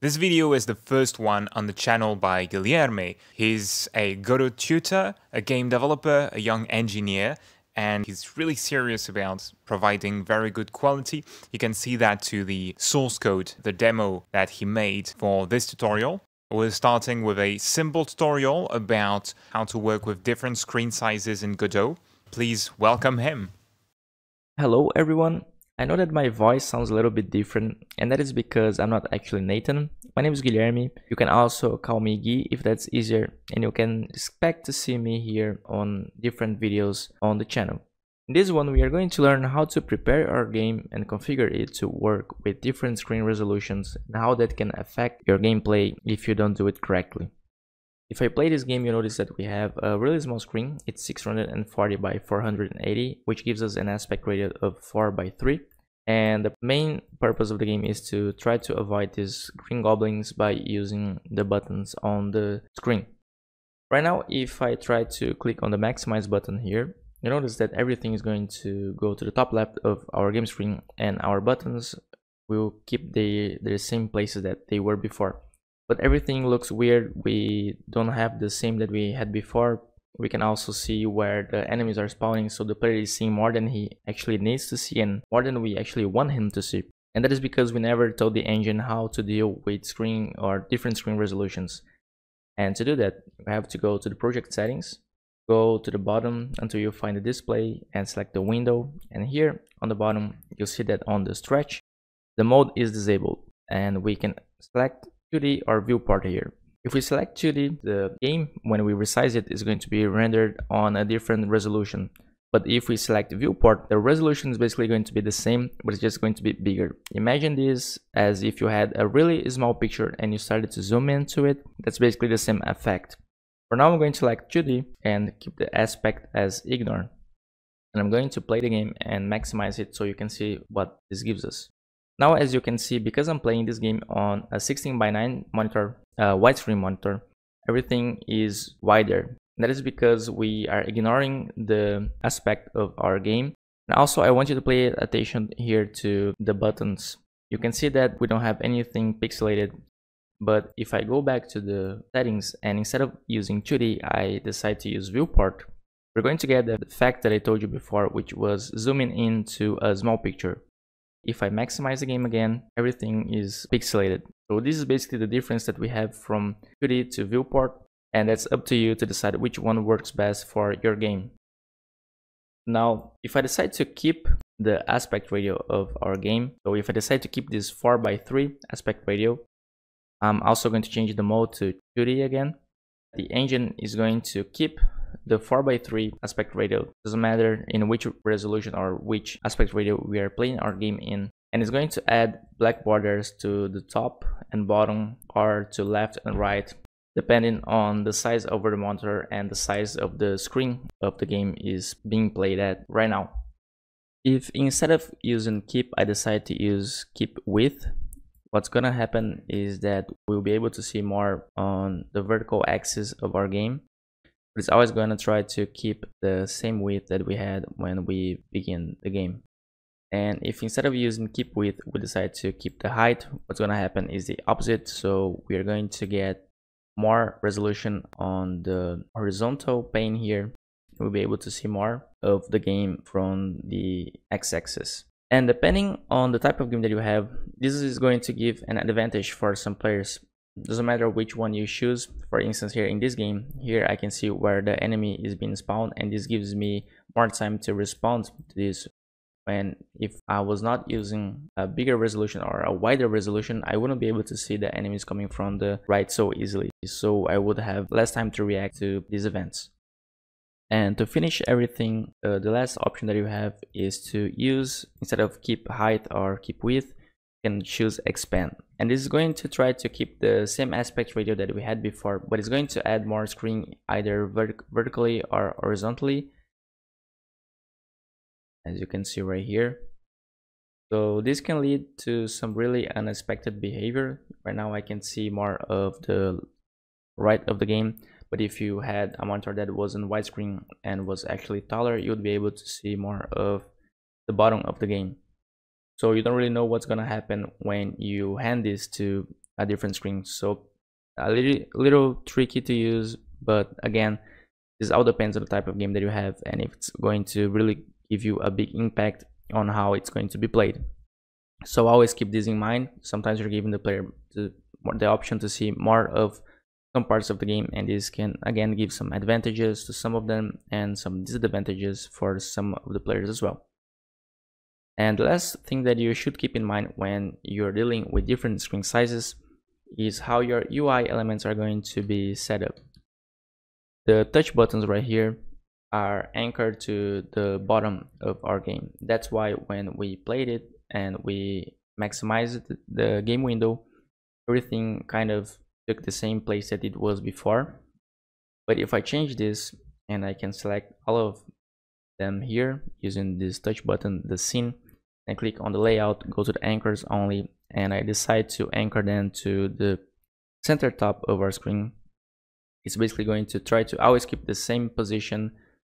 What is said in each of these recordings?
This video is the first one on the channel by Guilherme. He's a Godot tutor, a game developer, a young engineer, and he's really serious about providing very good quality. You can see that to the source code, the demo that he made for this tutorial. We're starting with a simple tutorial about how to work with different screen sizes in Godot. Please welcome him. Hello everyone, I know that my voice sounds a little bit different and that is because I'm not actually Nathan. My name is Guilherme, you can also call me Gui if that's easier and you can expect to see me here on different videos on the channel. In this one we are going to learn how to prepare our game and configure it to work with different screen resolutions and how that can affect your gameplay if you don't do it correctly. If I play this game, you notice that we have a really small screen. It's 640 by 480, which gives us an aspect ratio of 4 by 3. And the main purpose of the game is to try to avoid these green goblins by using the buttons on the screen. Right now, if I try to click on the maximize button here, you notice that everything is going to go to the top left of our game screen and our buttons will keep the, the same places that they were before. But everything looks weird. We don't have the same that we had before we can also see where the enemies are spawning so the player is seeing more than he actually needs to see and more than we actually want him to see. And that is because we never told the engine how to deal with screen or different screen resolutions. And to do that we have to go to the project settings go to the bottom until you find the display and select the window. And here on the bottom you'll see that on the stretch the mode is disabled. And we can select 2D or viewport here. If we select 2D, the game, when we resize it, is going to be rendered on a different resolution. But if we select viewport, the resolution is basically going to be the same, but it's just going to be bigger. Imagine this as if you had a really small picture and you started to zoom into it. That's basically the same effect. For now, I'm going to select 2D and keep the aspect as ignore. And I'm going to play the game and maximize it so you can see what this gives us. Now as you can see, because I'm playing this game on a 16 by 9 monitor, uh, widescreen monitor, everything is wider. That is because we are ignoring the aspect of our game. And also I want you to pay attention here to the buttons. You can see that we don't have anything pixelated. But if I go back to the settings and instead of using 2D, I decide to use viewport, we're going to get the fact that I told you before, which was zooming into a small picture. If I maximize the game again, everything is pixelated. So this is basically the difference that we have from 2D to viewport and that's up to you to decide which one works best for your game. Now, if I decide to keep the aspect ratio of our game, so if I decide to keep this 4 by 3 aspect ratio, I'm also going to change the mode to 2D again. The engine is going to keep the 4x3 aspect ratio doesn't matter in which resolution or which aspect ratio we are playing our game in and it's going to add black borders to the top and bottom or to left and right depending on the size of the monitor and the size of the screen of the game is being played at right now. If instead of using keep I decide to use keep width what's gonna happen is that we'll be able to see more on the vertical axis of our game but it's always going to try to keep the same width that we had when we begin the game. And if instead of using keep width we decide to keep the height what's going to happen is the opposite. So we are going to get more resolution on the horizontal pane here. We'll be able to see more of the game from the x-axis. And depending on the type of game that you have this is going to give an advantage for some players doesn't matter which one you choose. For instance here in this game here i can see where the enemy is being spawned and this gives me more time to respond to this. When if i was not using a bigger resolution or a wider resolution i wouldn't be able to see the enemies coming from the right so easily. So i would have less time to react to these events. And to finish everything uh, the last option that you have is to use instead of keep height or keep width you can choose expand and this is going to try to keep the same aspect ratio that we had before but it's going to add more screen either vert vertically or horizontally. As you can see right here. So this can lead to some really unexpected behavior. Right now i can see more of the right of the game but if you had a monitor that wasn't widescreen and was actually taller you would be able to see more of the bottom of the game so you don't really know what's gonna happen when you hand this to a different screen. So a little little tricky to use but again this all depends on the type of game that you have and if it's going to really give you a big impact on how it's going to be played. So always keep this in mind. Sometimes you're giving the player the, the option to see more of some parts of the game and this can again give some advantages to some of them and some disadvantages for some of the players as well and the last thing that you should keep in mind when you're dealing with different screen sizes is how your UI elements are going to be set up. The touch buttons right here are anchored to the bottom of our game. That's why when we played it and we maximized the game window, everything kind of took the same place that it was before. But if I change this and I can select all of them here using this touch button, the scene, and click on the layout, go to the anchors only, and I decide to anchor them to the center top of our screen. It's basically going to try to always keep the same position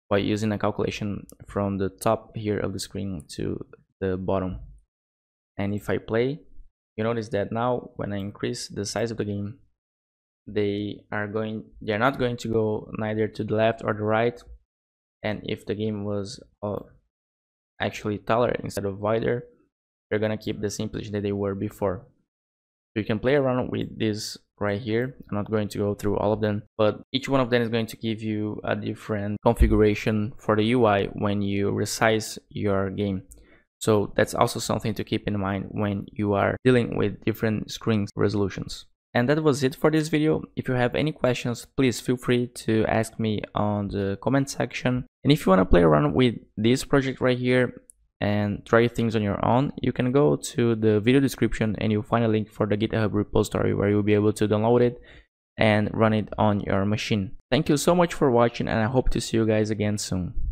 by using a calculation from the top here of the screen to the bottom. And if I play, you notice that now when I increase the size of the game, they are going they're not going to go neither to the left or the right and if the game was uh, actually taller instead of wider they're gonna keep the same position that they were before. So you can play around with this right here. I'm not going to go through all of them but each one of them is going to give you a different configuration for the ui when you resize your game. So that's also something to keep in mind when you are dealing with different screen resolutions and that was it for this video. If you have any questions, please feel free to ask me on the comment section. And if you want to play around with this project right here and try things on your own, you can go to the video description and you'll find a link for the GitHub repository where you'll be able to download it and run it on your machine. Thank you so much for watching and I hope to see you guys again soon.